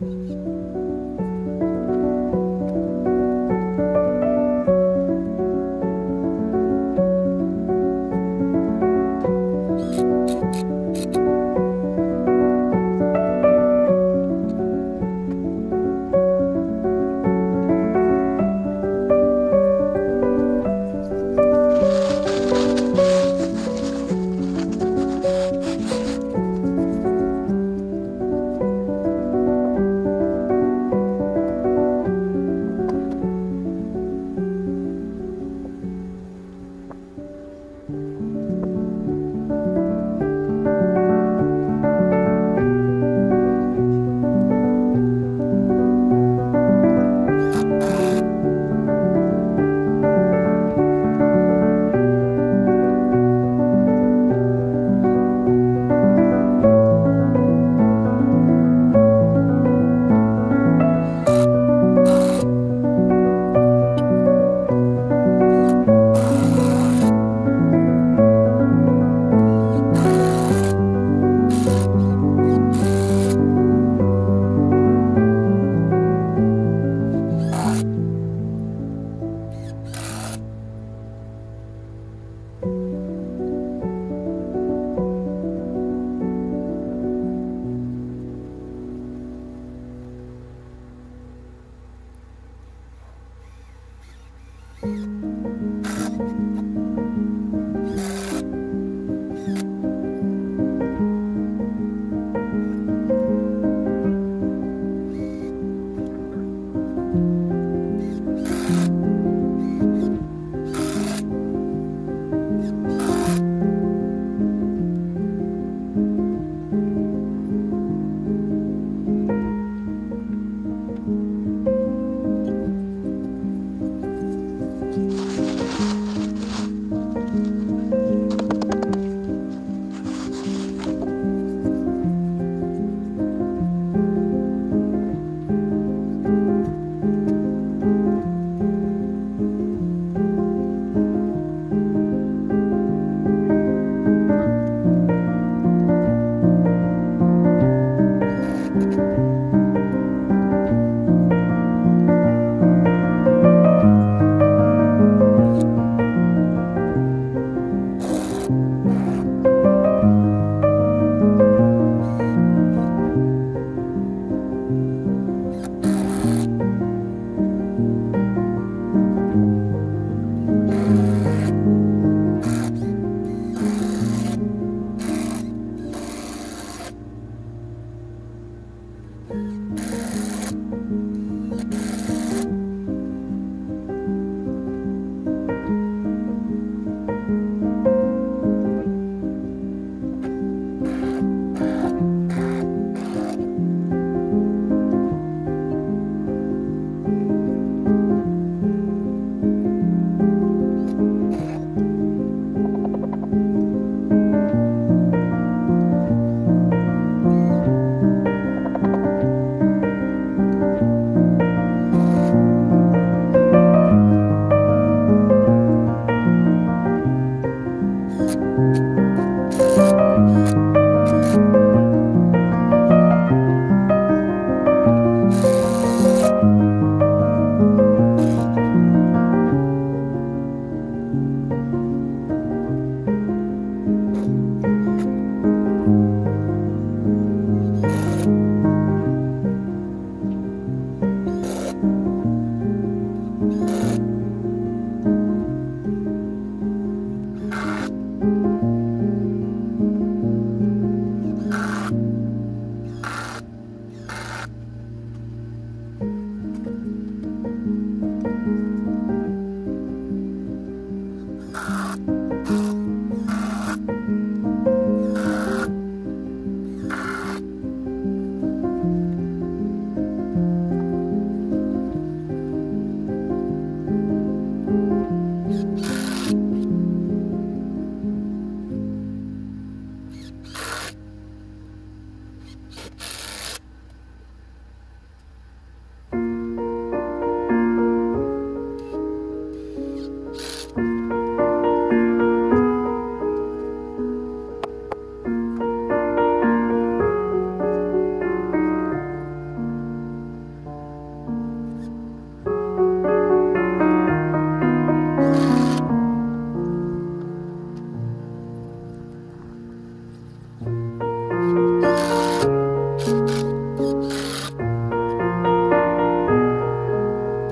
嗯。